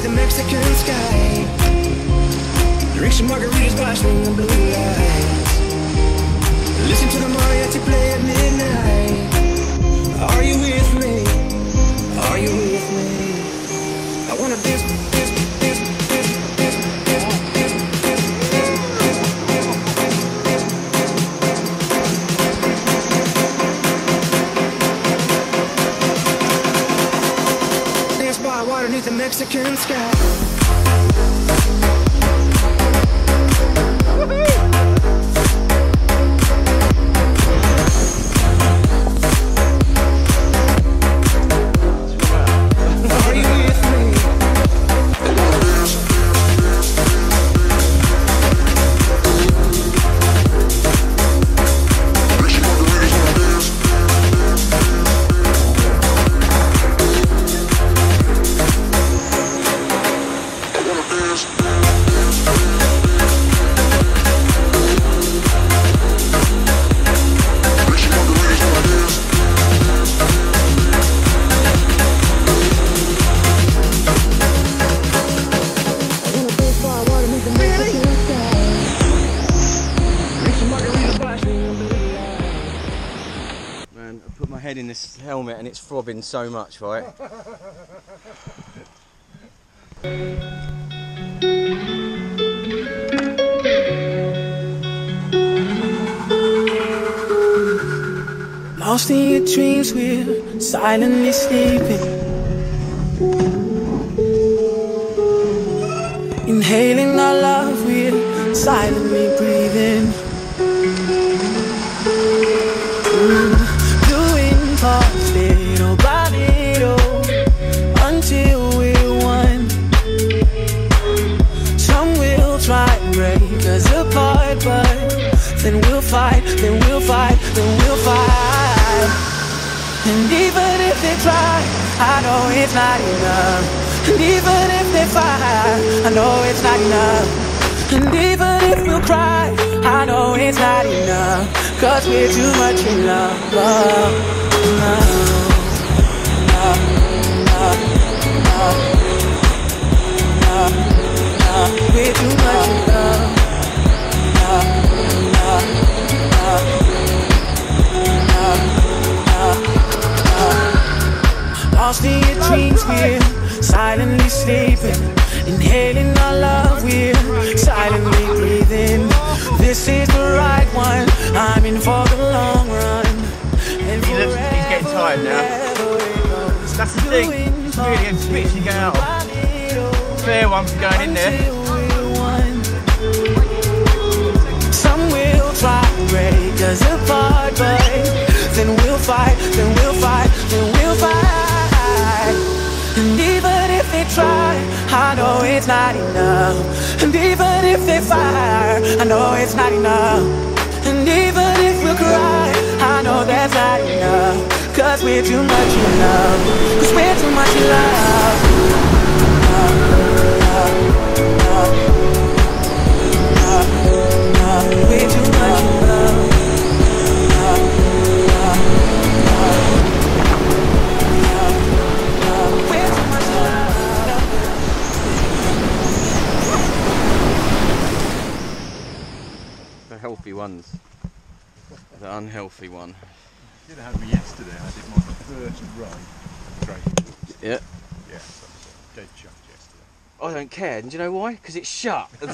beneath the Mexican sky. Drink some margaritas, watch in blue lights. Listen to the mariachi play. Beneath the Mexican sky. Man, I put my head in this helmet and it's throbbing so much, right? Lost in your dreams, we're silently sleeping. Inhaling our love, we're silently breathing. Try and break us apart, but then we'll fight, then we'll fight, then we'll fight. And even if they try, I know it's not enough. And even if they fight, I know it's not enough. And even if we'll cry, I know it's not enough. Cause we're too much in love. love, love, love, Lost in your dreams, we're silently sleeping. Inhaling our love, we're silently breathing. This is the right one. I'm in for the long run. And He looks- he's getting tired now. forever it goes. That's the thing. It's really switch you out. Fair one for going in there. Some will try to break us apart, but it's not enough. And even if they fire, I know it's not enough. And even if we cry, I know that's not enough. Cause we're too much in love. Cause we're healthy ones. The unhealthy one. did have me yesterday. I did my first run. Yeah. Yeah, so I was dead chuffed yesterday. I don't care. And do you know why? Because it's shut.